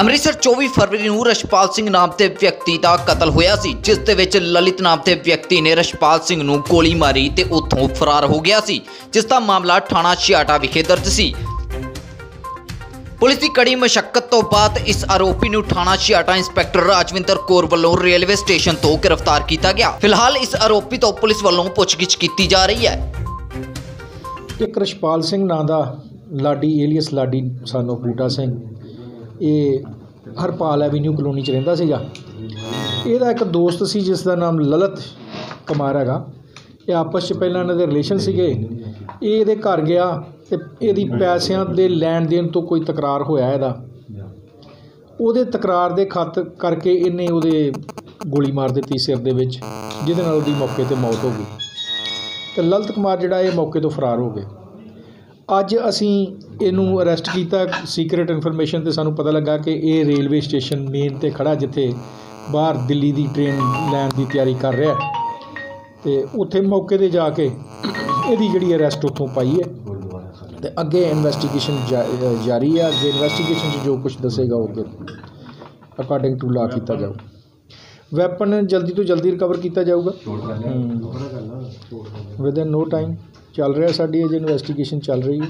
ਅੰਮ੍ਰਿਤਸਰ 24 ਫਰਵਰੀ ਨੂੰ ਰਸ਼ਪਾਲ ਸਿੰਘ ਨਾਮ ਦੇ ਵਿਅਕਤੀ ਦਾ ਕਤਲ ਹੋਇਆ ਸੀ, ਜਿਸ ਦੇ ਵਿੱਚ ਲਲਿਤ ਨਾਮ ਦੇ ਵਿਅਕਤੀ ਨੇ ਰਸ਼ਪਾਲ ਸਿੰਘ ਨੂੰ ਗੋਲੀ ਮਾਰੀ ਤੇ ਉੱਥੋਂ ਫਰਾਰ ਹੋ ਗਿਆ ਸੀ, ਜਿਸ ਦਾ ਮਾਮਲਾ ਥਾਣਾ ਛਿਆਟਾ ਵਿਖੇ ਦਰਜ ਸੀ। ਪੁਲਿਸ ਦੀ ਕੜੀ ਮਸ਼ੱਕਤ ਤੋਂ ਬਾਅਦ ਇਸ ਆਰੋਪੀ ਨੂੰ ਥਾਣਾ ਛਿਆਟਾ ਇੰਸਪੈਕਟਰ ਰਾਜਵਿੰਦਰ ਕੌਰ ਵੱਲੋਂ ਰੇਲਵੇ ਸਟੇਸ਼ਨ ਤੋਂ ਗ੍ਰਿਫਤਾਰ ਕੀਤਾ ਗਿਆ। ਫਿਲਹਾਲ ਇਸ ਆਰੋਪੀ ਤੋਂ ਪੁਲਿਸ ਵੱਲੋਂ ਪੁੱਛਗਿੱਛ ਕੀਤੀ ਜਾ ਰਹੀ ਹੈ। ਇੱਕ ਰਸ਼ਪਾਲ ਸਿੰਘ ਨਾਂ ਦਾ ਲਾਡੀ, ਏਲੀਅਸ ਲਾਡੀ ਸਾਨੂੰ ਬੂਟਾ ਸਿੰਘ ਇਹ ਹਰਪਾਲ ਐਵੀਨਿਊ ਕਲੋਨੀ 'ਚ ਰਹਿੰਦਾ ਸੀਗਾ। ਇਹਦਾ ਇੱਕ ਦੋਸਤ ਸੀ ਜਿਸ ਦਾ ਨਾਮ ਲਲਿਤ ਕੁਮਾਰ ਹੈਗਾ। ਇਹ ਆਪਸ 'ਚ ਪਹਿਲਾਂ ਇਹਨਾਂ ਦੇ ਰਿਲੇਸ਼ਨ ਸੀਗੇ। ਇਹ ਇਹਦੇ ਘਰ ਗਿਆ ਤੇ ਇਹਦੀ ਪੈਸਿਆਂ ਦੇ ਲੈਣ ਦੇਣ ਤੋਂ ਕੋਈ ਤਕਰਾਰ ਹੋਇਆ ਇਹਦਾ। ਉਹਦੇ ਤਕਰਾਰ ਦੇ ਖੱਤ ਕਰਕੇ ਇਹਨੇ ਉਹਦੇ ਗੋਲੀ ਮਾਰ ਦਿੱਤੀ ਸਿਰ ਦੇ ਵਿੱਚ, ਜਿਹਦੇ ਨਾਲ ਉਹਦੀ ਮੌਕੇ ਤੇ ਮੌਤ ਹੋ ਗਈ। ਤੇ ਲਲਿਤ ਕੁਮਾਰ ਜਿਹੜਾ ਇਹ ਮੌਕੇ ਤੋਂ ਫਰਾਰ ਹੋ ਗਏ ਅੱਜ ਅਸੀਂ ਇਹਨੂੰ ਅਰੈਸਟ ਕੀਤਾ। ਸੀਕ੍ਰੀਟ ਇਨਫੋਰਮੇਸ਼ਨ ਤੇ ਸਾਨੂੰ ਪਤਾ ਲੱਗਾ ਕਿ ਇਹ ਰੇਲਵੇ ਸਟੇਸ਼ਨ ਮੇਨ ਤੇ ਖੜਾ ਜਿੱਥੇ ਬਾਹਰ ਦਿੱਲੀ ਦੀ ਟ੍ਰੇਨ ਲੈਣ ਦੀ ਤਿਆਰੀ ਕਰ ਰਿਹਾ। ਤੇ ਉੱਥੇ ਮੌਕੇ ਤੇ ਜਾ ਕੇ ਇਹਦੀ ਜਿਹੜੀ ਅਰੈਸਟ ਉੱਥੋਂ ਪਾਈ ਹੈ। ਤੇ ਅੱਗੇ ਇਨਵੈਸਟੀਗੇਸ਼ਨ ਜਾਰੀ ਹੈ ਅੱਗੇ ਇਨਵੈਸਟੀਗੇਸ਼ਨ 'ਚ ਜੋ ਕੁਝ ਦੱਸੇਗਾ ਉਹ ਅੱਗੇ ਅਕਾਰਡਿੰਗ ਟੂ ਲਾ ਕੀਤਾ ਜਾਊ। ਵੈਪਨ ਜਲਦੀ ਤੋਂ ਜਲਦੀ ਰਿਕਵਰ ਕੀਤਾ ਜਾਊਗਾ। ਵਿਦ ਇਨ ਨੋ ਟਾਈਮ ਚੱਲ ਰਿਹਾ ਸਾਡੀ ਅਜੇ ਇਨਵੈਸਟੀਗੇਸ਼ਨ ਚੱਲ ਰਹੀ ਹੈ।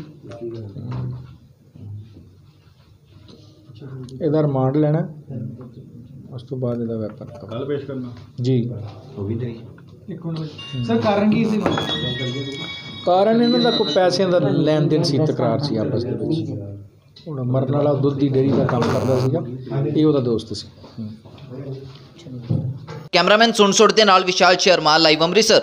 ਇਹਦਾ ਰਿਮਾਂਡ ਲੈਣਾ। ਉਸ ਤੋਂ ਬਾਅਦ ਇਹਦਾ ਵੈਪਨ ਕੱਲ ਪੇਸ਼ ਕਰਨਾ। ਜੀ। ਇੱਕ ਮਿੰਟ ਸਰ ਕਾਰਨ ਕੀ ਸੀ? ਕਾਰਨ ਇਹਨਾਂ ਦਾ ਕੋਈ ਪੈਸਿਆਂ ਦਾ ਲੈਣ ਦੇਣ ਸੀ ਤਕਰਾਰ ਸੀ ਆਪਸ ਦੇ ਵਿੱਚ। ਹੁਣ ਮਰਨ ਵਾਲਾ ਦੁੱਧ ਦੀ ਡੇਅਰੀ ਦਾ ਕੰਮ ਕਰਦਾ ਸੀਗਾ। ਇਹ ਉਹਦਾ ਦੋਸਤ ਸੀ। ਕੈਮਰਾਮੈਨ ਸੁਣਸੁੜ ਦੇ ਨਾਲ ਵਿਸ਼ਾਲ ਸ਼ਰਮਾ ਲਾਈਵ ਅੰਮ੍ਰਿਤਸਰ।